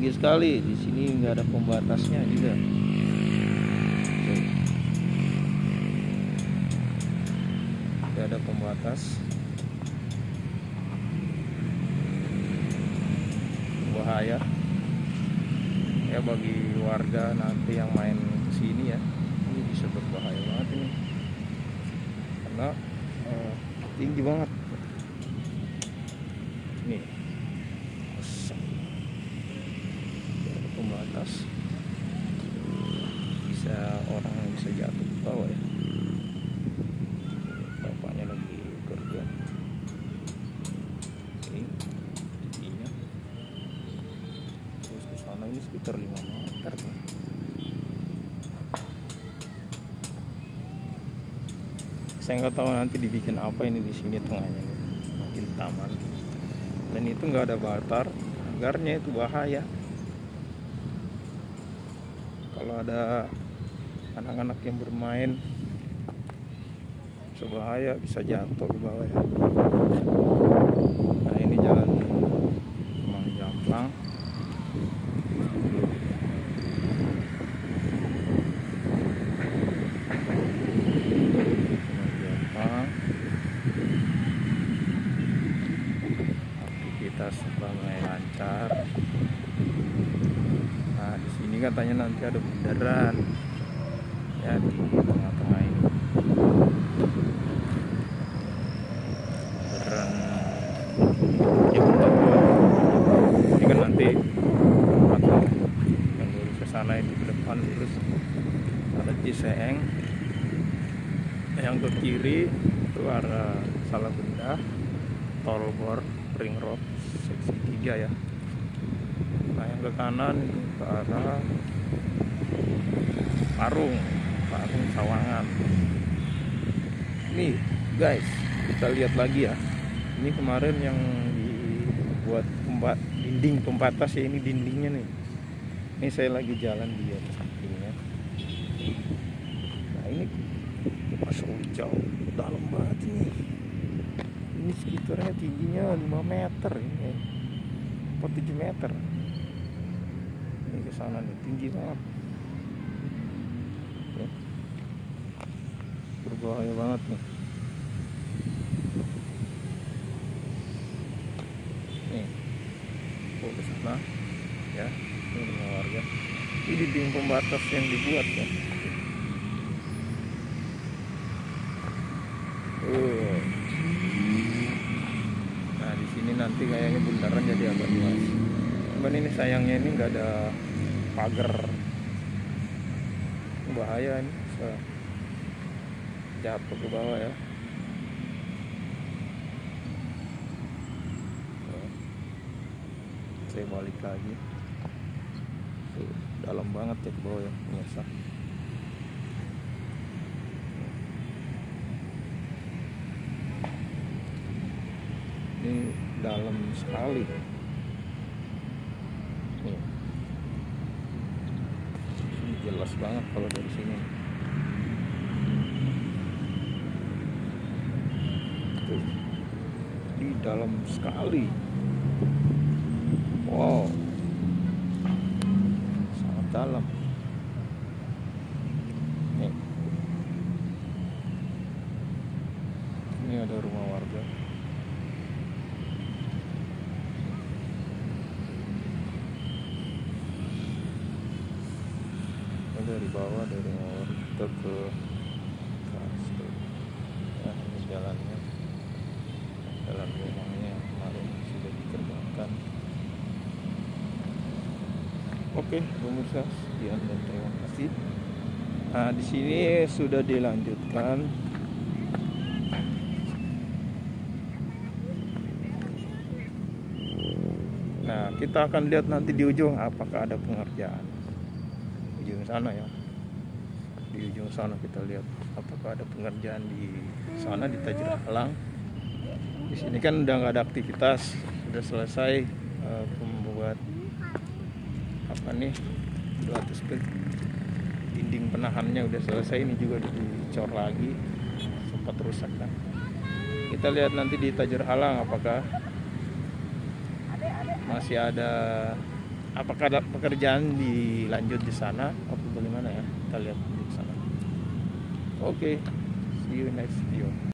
tinggi sekali. Di sini nggak ada pembatasnya juga. Nggak ada pembatas. Bahaya. Ya bagi warga nanti yang main ke sini ya. Ini bisa berbahaya banget ini. Karena eh, tinggi banget nih Buset. Nggak ada pembatas bisa orang bisa jatuh ke bawah ya. Bapaknya lagi kerja. Ini tingginya terus ke sana ini sekitar 5 meter kan. saya nggak tahu nanti dibikin apa ini di sini tengahnya. Mungkin taman dan itu nggak ada batar agarnya itu bahaya kalau ada anak-anak yang bermain bisa bahaya bisa jatuh ke bawah ya. Nah ini jalan Kemang Jampang Jampang aktivitas ramai lancar nah di sini katanya nanti ada bundaran. Ya di tengah-tengah ini. Bundaran ya bundaran ini kan nanti atau yang lurus ke sana ini ke depan terus ada Ciseeng yang ke kiri itu arah Salabenda tol Bor Ring Road seksi 3 ya yang ke kanan itu ke arah Parung Parung Sawangan. Nih guys kita lihat lagi ya. Ini kemarin yang dibuat pembat dinding pembatas ya ini dindingnya nih. Ini saya lagi jalan di atas dindingnya nah ini masuk jauh dalam banget ini. Ini sekitarnya tingginya 5 meter ini apa 7 meter ke sana nih tinggi banget Oke. berbahaya banget nih nih oh ke sana ya ini rumah warga ini dinding pembatas yang dibuat ya. Nah di sini nanti kayaknya bundaran jadi agak luas. Cuman ini sayangnya ini nggak ada pagar. Bahaya ini bisa jatuh ke bawah ya. Tuh. Saya balik lagi. Tuh, dalam banget ya ke bawah ya pemirsa. ini dalam sekali nih jelas banget kalau dari sini. Tuh. di dalam sekali. Wow. Sangat dalam. Nih. Ini ada rumah Ini dari bawah dari bawah kita ke tuh. ya ini jalannya. Jalan rumahnya yang kemarin sudah diterbangkan. Oke pemirsa sekian dan terima kasih. Nah di sini sudah dilanjutkan. Nah kita akan lihat nanti di ujung apakah ada pengerjaan ujung sana ya. Di ujung sana kita lihat apakah ada pengerjaan di sana di Tajir Halang. Di sini kan udah nggak ada aktivitas sudah selesai pembuat apa nih batu split. Dinding penahannya udah selesai ini juga dicor lagi sempat rusak kan. Kita lihat nanti di Tajir Halang apakah masih ada apakah ada pekerjaan dilanjut di sana atau bagaimana ya? Kita lihat di sana. Oke see you next video